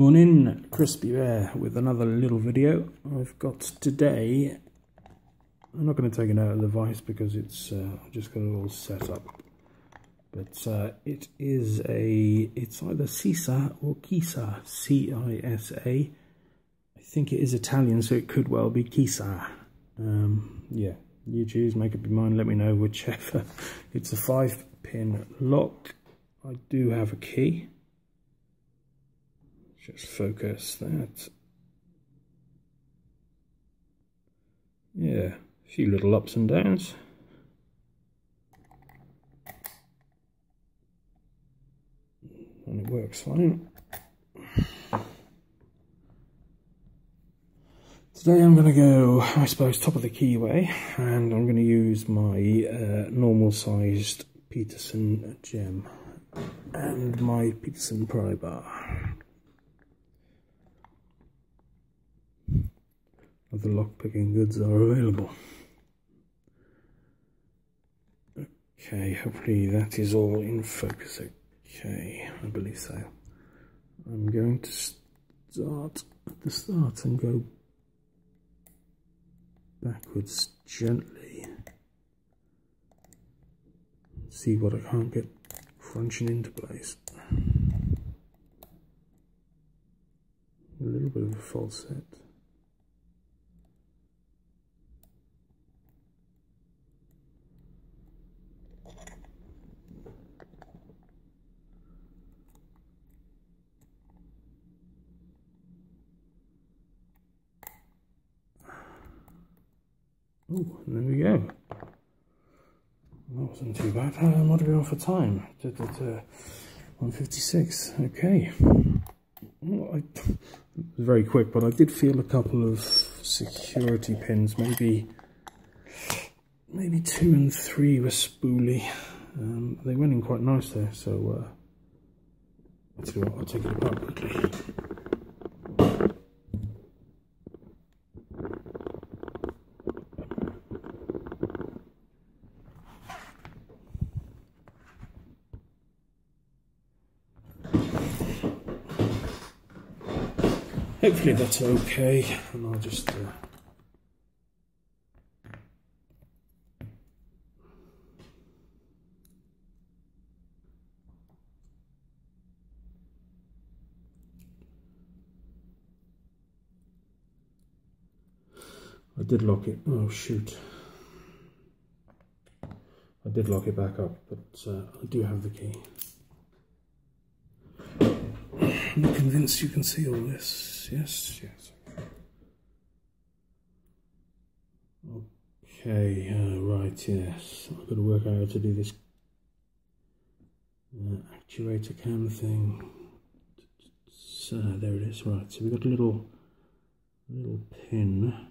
Morning, Crispey Bear with another little video. I've got today, I'm not going to take it out of the vise because it's uh, just got it all set up. But uh, it is a, it's either Cisa or Kisa, C-I-S-A. I think it is Italian, so it could well be Kisa. Um, yeah, you choose, make up your mind, let me know whichever. It's a five pin lock. I do have a key. Just focus that. Yeah, a few little ups and downs. And it works fine. Today I'm going to go, I suppose, top of the keyway, and I'm going to use my uh, normal sized Peterson gem and my Peterson pry bar. Other lockpicking goods are available. Okay, hopefully that is all in focus. Okay, I believe so. I'm going to start at the start and go backwards gently. See what I can't get crunching into place. A little bit of a false set. Oh, and there we go. That wasn't too bad. Uh, what are we on for time? 156. Okay. Well, I, it was very quick, but I did feel a couple of security pins. Maybe, maybe two and three were spooly. Um, they went in quite nice there, so uh, let's see. I'll take it apart quickly. Hopefully that's okay, and I'll just. Uh, I did lock it. Oh shoot. I did lock it back up, but uh, I do have the key. I'm convinced you can see all this. Yes, yes. Okay, uh, right, yes. I've got to work out how to do this uh, actuator cam thing. So, there it is, right. So we've got a little, little pin.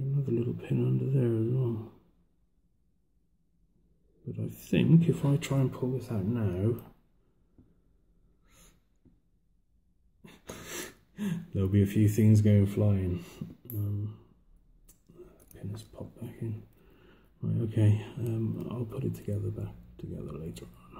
Another little pin under there as well. But I think if I try and pull this out now, there'll be a few things going flying. Um, pin has popped back in. Right, okay, um, I'll put it together back together later on.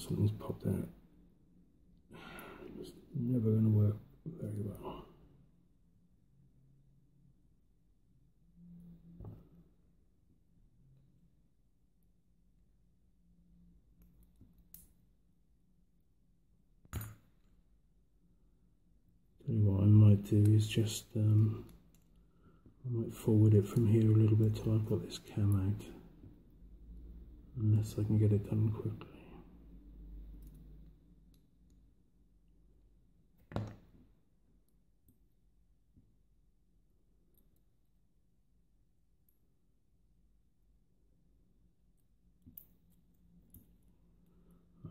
Something's popped out. It's never going to work very well. What I might do is just um, I might forward it from here a little bit till I've got this cam out. Unless I can get it done quickly.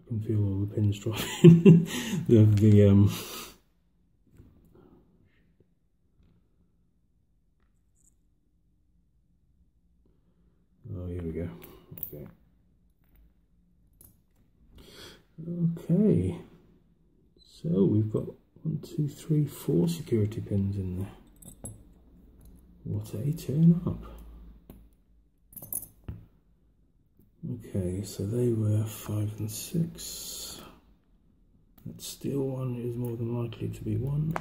Can feel all the pins dropping. the, the um Oh, here we go. Okay. Okay. So we've got one, two, three, four security pins in there. What a turn up. Okay, so they were five and six. That steel one is more than likely to be one.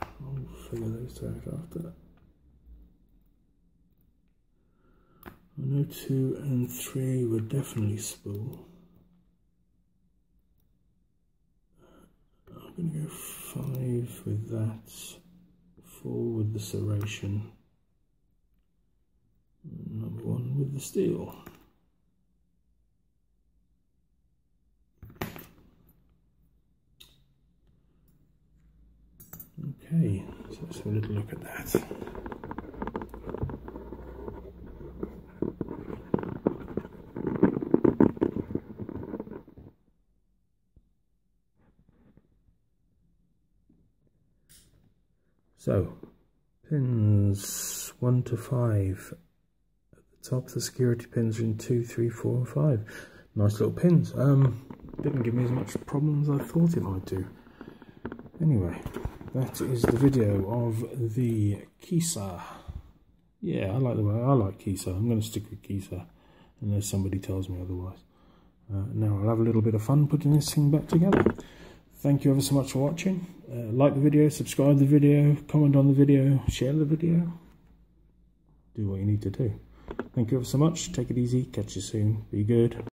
I'll figure those out after. I know two and three were definitely spool. I'm going to go five with that, four with the serration, number one with the steel. Okay, so let's have a little look at that. So, pins 1 to 5. Top, the security pins are in 2, 3, 4, and 5. Nice little pins. Um, didn't give me as much problem as I thought it might do. Anyway, that is the video of the Kisa. Yeah, I like the way I like Kisa. I'm going to stick with Kisa unless somebody tells me otherwise. Uh, now I'll have a little bit of fun putting this thing back together. Thank you ever so much for watching. Uh, like the video, subscribe the video, comment on the video, share the video. Do what you need to do. Thank you ever so much. Take it easy. Catch you soon. Be good.